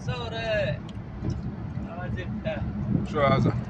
Sorry. How is it?